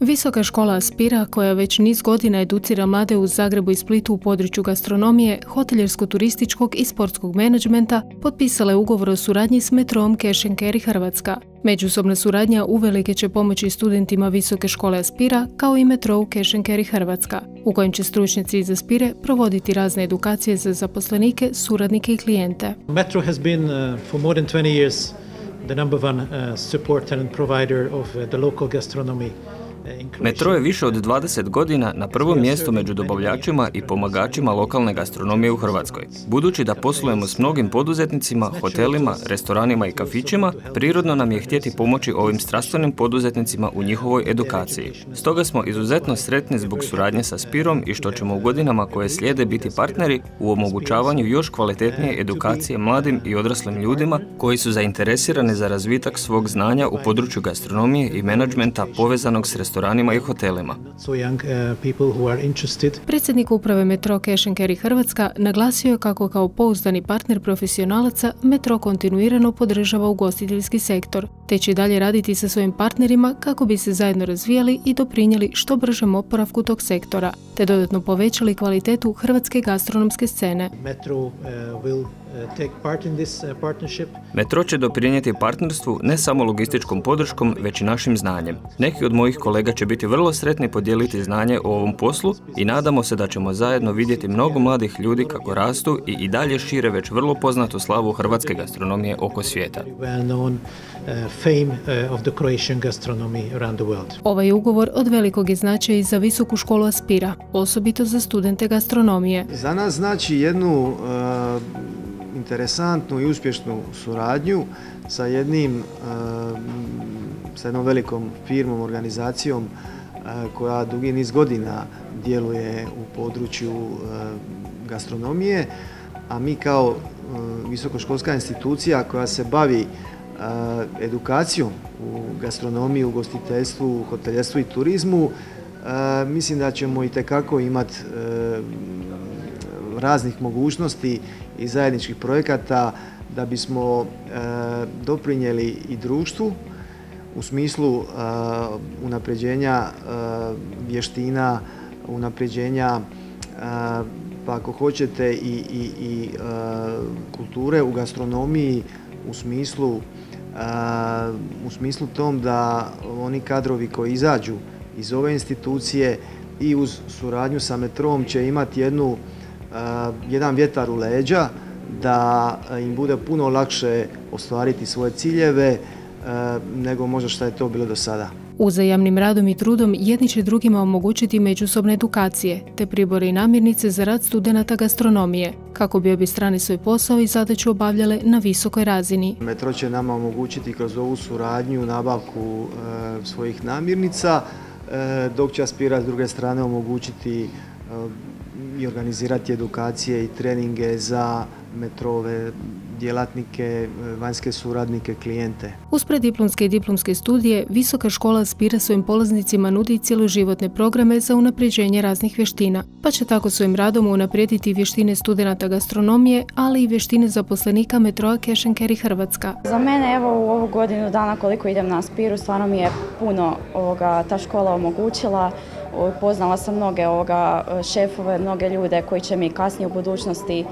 Visoka škola Aspira, koja već niz godina educira mlade u Zagrebu i Splitu u području gastronomije, hoteljersko-turističkog i sportskog menadžmenta, potpisala je ugovor o suradnji s metrom Carry Hrvatska. Međusobna suradnja uvelike će pomoći studentima Visoke škole Aspira kao i metrou Carry Hrvatska, u kojem će stručnjaci iz Aspire provoditi razne edukacije za zaposlenike, suradnike i klijente. Metro has been uh, for more than 20 years the number one uh, support and provider of uh, the local gastronomy Metro je više od 20 godina na prvom mjestu među dobavljačima i pomagačima lokalne gastronomije u Hrvatskoj. Budući da poslujemo s mnogim poduzetnicima, hotelima, restoranima i kafićima, prirodno nam je htjeti pomoći ovim strastvenim poduzetnicima u njihovoj edukaciji. Stoga smo izuzetno sretni zbog suradnje sa Spirom i što ćemo u godinama koje slijede biti partneri u omogućavanju još kvalitetnije edukacije mladim i odraslim ljudima koji su zainteresirani za razvitak svog znanja u području gastronomije i menadžmenta povezanog s restoranima i hotelima. Uh, Predsjednik uprave Metro Cash Carry Hrvatska naglasio je kako kao pouzdani partner profesionalaca Metro kontinuirano podržava ugostiteljski sektor, te će dalje raditi sa svojim partnerima kako bi se zajedno razvijali i doprinijeli što bržem oporavku tog sektora, te dodatno povećali kvalitetu hrvatske gastronomske scene. Metro uh, will Uh, Metro će doprinijeti partnerstvu ne samo logističkom podrškom, već i našim znanjem. Neki od mojih kolega će biti vrlo sretni podijeliti znanje o ovom poslu i nadamo se da ćemo zajedno vidjeti mnogo mladih ljudi kako rastu i i dalje šire već vrlo poznatu slavu hrvatske gastronomije oko svijeta. Ovaj ugovor od velikog je značaja i za visoku školu Aspira, osobito za studente gastronomije. Za nas znači jednu uh, interesantnu i uspješnu suradnju sa jednim, eh, sa jednom velikom firmom, organizacijom eh, koja dugi niz godina djeluje u području eh, gastronomije, a mi kao visokoškolska institucija koja se bavi edukacijom u gastronomiji, u gostiteljstvu, hoteljerstvu i turizmu, mislim da ćemo i tekako imati raznih mogućnosti i zajedničkih projekata da bismo e, doprinijeli i društvu u smislu e, unapređenja e, vještina, unapređenja pa ako hoćete i, i, i kulture u gastronomiji u smislu u smislu tom da oni kadrovi koji izađu iz ove institucije i uz suradnju sa metrom će imati jednu jedan vjetar u leđa, da im bude puno lakše ostvariti svoje ciljeve nego možda što je to bilo do sada. Uzajamnim radom i trudom jedni će drugima omogućiti međusobne edukacije, te pribore i namirnice za rad studenata gastronomije, kako bi obi strane svoj posao i zadaću obavljale na visokoj razini. Metro će nama omogućiti kroz ovu suradnju nabavku svojih namirnica, dok će Aspira s druge strane omogućiti i organizirati edukacije i treninge za metrove, djelatnike, vanjske suradnike, klijente. Uspred diplomske i diplomske studije, Visoka škola Spira svojim polaznicima nudi cjeloživotne programe za unapređenje raznih vještina, pa će tako svojim radom unaprijediti vještine studenata gastronomije, ali i vještine zaposlenika metroa Cash Carry Hrvatska. Za mene evo u ovu godinu dana koliko idem na Spiru, stvarno mi je puno ovoga, ta škola omogućila. Poznala sam mnoge ovoga, šefove, mnoge ljude koji će mi kasnije u budućnosti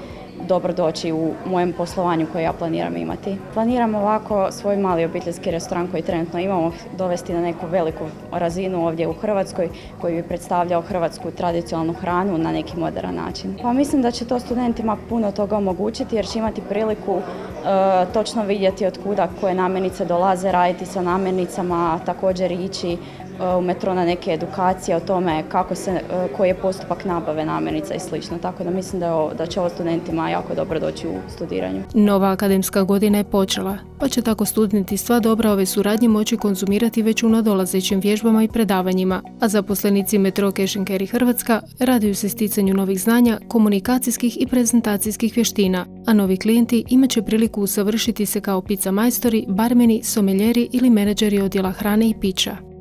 dobro doći u mojem poslovanju koje ja planiram imati. Planiram ovako svoj mali obiteljski restoran koji trenutno imamo dovesti na neku veliku razinu ovdje u Hrvatskoj koji bi predstavljao hrvatsku tradicionalnu hranu na neki modern način. Pa mislim da će to studentima puno toga omogućiti jer će imati priliku e, točno vidjeti od kuda koje namirnice dolaze, raditi sa namirnicama, također ići u metro na neke edukacije o tome kako se, e, koji je postupak nabave namirnica i slično. Tako da mislim da, da će ovo studentima jako dobro doći u studiranju. Nova akademska godina je počela, pa će tako studenti sva dobra ove suradnje moći konzumirati već u nadolazećim vježbama i predavanjima, a zaposlenici Metro Cash Carry Hrvatska raduju se sticanju novih znanja, komunikacijskih i prezentacijskih vještina, a novi klijenti imat će priliku usavršiti se kao pizza majstori, barmeni, someljeri ili menadžeri odjela hrane i pića.